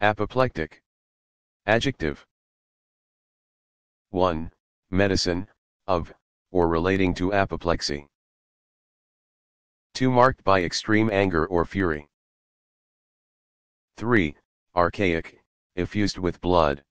Apoplectic. Adjective. 1. Medicine, of, or relating to apoplexy. 2. Marked by extreme anger or fury. 3. Archaic, effused with blood.